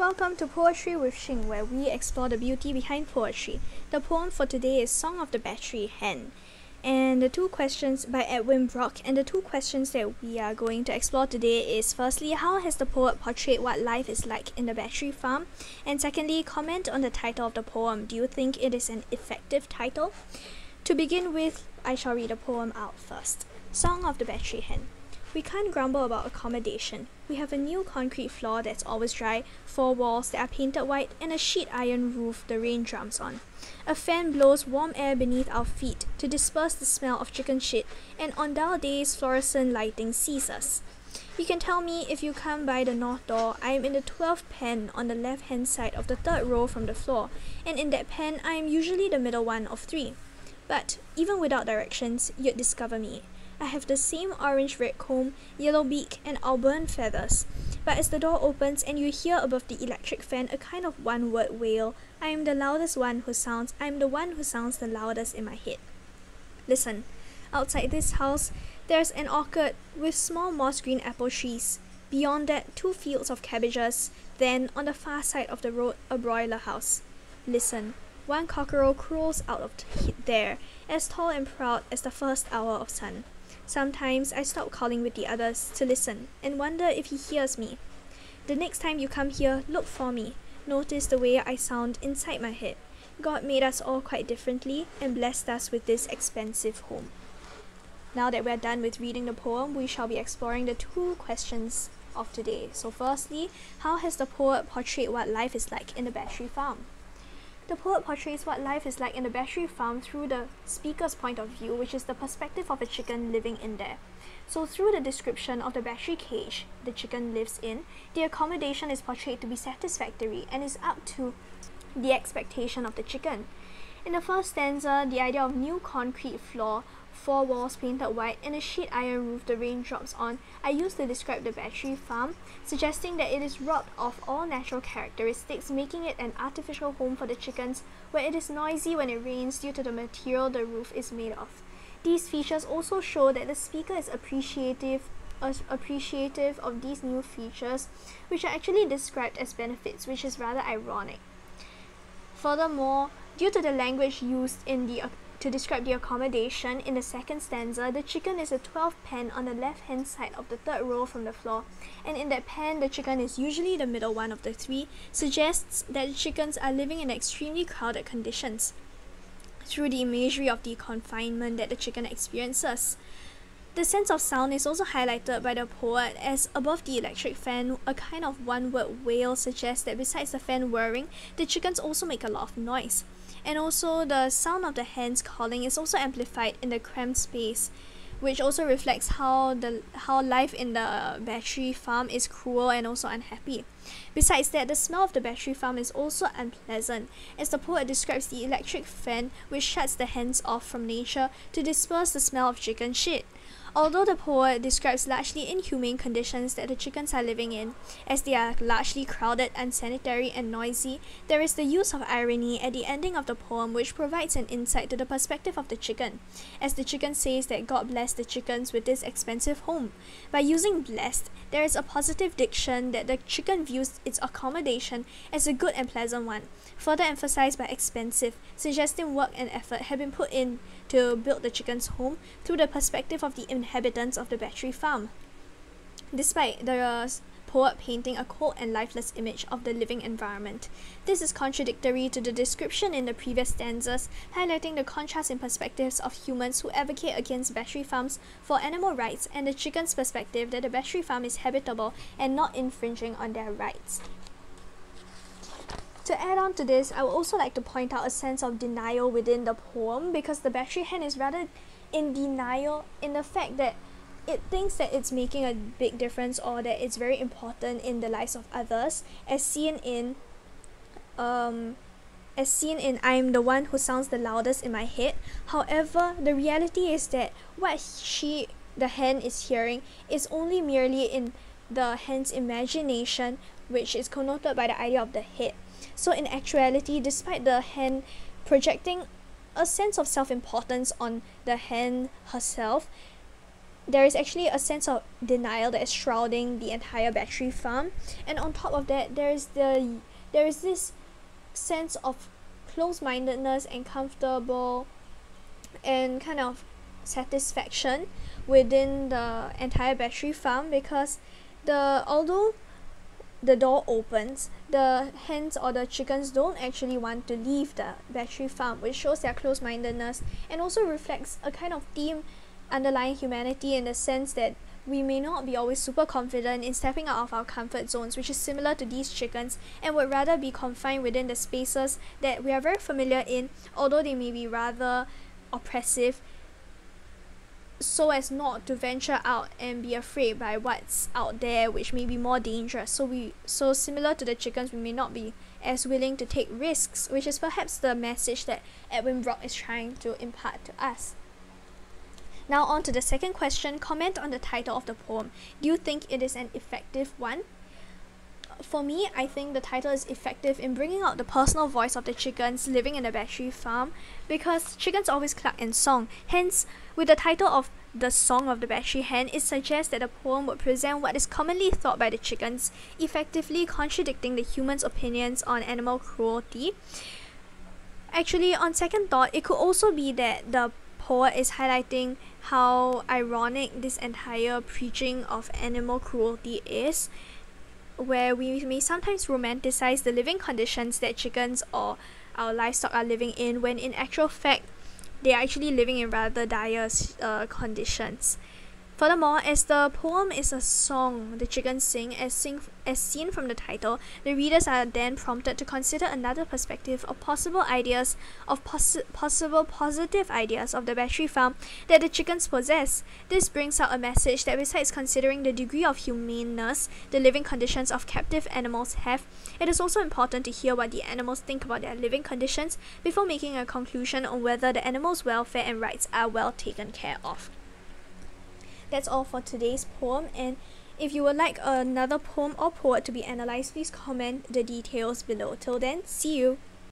Welcome to Poetry with Shing, where we explore the beauty behind poetry. The poem for today is Song of the Battery Hen. And the two questions by Edwin Brock, and the two questions that we are going to explore today is firstly, how has the poet portrayed what life is like in the battery farm? And secondly, comment on the title of the poem. Do you think it is an effective title? To begin with, I shall read the poem out first. Song of the Battery Hen. We can't grumble about accommodation. We have a new concrete floor that's always dry, four walls that are painted white, and a sheet iron roof the rain drums on. A fan blows warm air beneath our feet to disperse the smell of chicken shit, and on dull days, fluorescent lighting sees us. You can tell me if you come by the north door, I am in the 12th pen on the left hand side of the third row from the floor, and in that pen, I am usually the middle one of three. But even without directions, you'd discover me. I have the same orange red comb, yellow beak, and auburn feathers. But as the door opens and you hear above the electric fan a kind of one word wail, I am the loudest one who sounds I am the one who sounds the loudest in my head. Listen, outside this house there's an orchard with small moss green apple trees. Beyond that, two fields of cabbages, then on the far side of the road a broiler house. Listen, one cockerel crows out of there, as tall and proud as the first hour of sun. Sometimes I stop calling with the others to listen and wonder if he hears me. The next time you come here, look for me. Notice the way I sound inside my head. God made us all quite differently and blessed us with this expensive home. Now that we're done with reading the poem, we shall be exploring the two questions of today. So, firstly, how has the poet portrayed what life is like in the battery farm? The poet portrays what life is like in the battery farm through the speaker's point of view, which is the perspective of a chicken living in there. So, through the description of the battery cage the chicken lives in, the accommodation is portrayed to be satisfactory and is up to the expectation of the chicken. In the first stanza, the idea of new concrete floor four walls painted white, and a sheet iron roof the rain drops on are used to describe the battery farm, suggesting that it is robbed of all natural characteristics, making it an artificial home for the chickens, where it is noisy when it rains due to the material the roof is made of. These features also show that the speaker is appreciative uh, appreciative of these new features, which are actually described as benefits, which is rather ironic. Furthermore, due to the language used in the to describe the accommodation, in the second stanza, the chicken is a 12th pen on the left hand side of the third row from the floor, and in that pen, the chicken is usually the middle one of the three, suggests that the chickens are living in extremely crowded conditions through the imagery of the confinement that the chicken experiences. The sense of sound is also highlighted by the poet as above the electric fan, a kind of one word wail suggests that besides the fan whirring, the chickens also make a lot of noise and also the sound of the hens calling is also amplified in the cramped space which also reflects how the how life in the battery farm is cruel and also unhappy. Besides that, the smell of the battery farm is also unpleasant, as the poet describes the electric fan which shuts the hens off from nature to disperse the smell of chicken shit. Although the poet describes largely inhumane conditions that the chickens are living in, as they are largely crowded, unsanitary, and noisy, there is the use of irony at the ending of the poem which provides an insight to the perspective of the chicken, as the chicken says that God blessed the chickens with this expensive home. By using blessed, there is a positive diction that the chicken views its accommodation as a good and pleasant one, further emphasized by expensive, suggesting work and effort have been put in to build the chicken's home through the perspective of the inhabitants of the battery farm. Despite the uh, poet painting a cold and lifeless image of the living environment. This is contradictory to the description in the previous stanzas, highlighting the contrast in perspectives of humans who advocate against battery farms for animal rights and the chicken's perspective that the battery farm is habitable and not infringing on their rights. To add on to this, I would also like to point out a sense of denial within the poem because the battery hen is rather in denial in the fact that it thinks that it's making a big difference or that it's very important in the lives of others as seen in um as seen in I'm the one who sounds the loudest in my head. However, the reality is that what she the hen is hearing is only merely in the hen's imagination which is connoted by the idea of the head. So in actuality, despite the hen projecting a sense of self-importance on the hen herself, there is actually a sense of denial that is shrouding the entire battery farm. And on top of that there is the there is this sense of close-mindedness and comfortable and kind of satisfaction within the entire battery farm because the although the door opens the hens or the chickens don't actually want to leave the battery farm which shows their close-mindedness and also reflects a kind of theme underlying humanity in the sense that we may not be always super confident in stepping out of our comfort zones which is similar to these chickens and would rather be confined within the spaces that we are very familiar in although they may be rather oppressive so as not to venture out and be afraid by what's out there which may be more dangerous. So we so similar to the chickens we may not be as willing to take risks which is perhaps the message that Edwin Brock is trying to impart to us. Now on to the second question. Comment on the title of the poem. Do you think it is an effective one for me, I think the title is effective in bringing out the personal voice of the chickens living in the battery farm because chickens always cluck in song. Hence, with the title of The Song of the Battery Hen, it suggests that the poem would present what is commonly thought by the chickens, effectively contradicting the humans' opinions on animal cruelty. Actually, on second thought, it could also be that the poet is highlighting how ironic this entire preaching of animal cruelty is where we may sometimes romanticize the living conditions that chickens or our livestock are living in when in actual fact they are actually living in rather dire uh, conditions Furthermore, as the poem is a song the chickens sing, as, sing, as seen from the title, the readers are then prompted to consider another perspective of possible ideas of possi- possible positive ideas of the battery farm that the chickens possess. This brings out a message that besides considering the degree of humaneness the living conditions of captive animals have, it is also important to hear what the animals think about their living conditions before making a conclusion on whether the animals' welfare and rights are well taken care of. That's all for today's poem and if you would like another poem or poet to be analysed, please comment the details below. Till then, see you!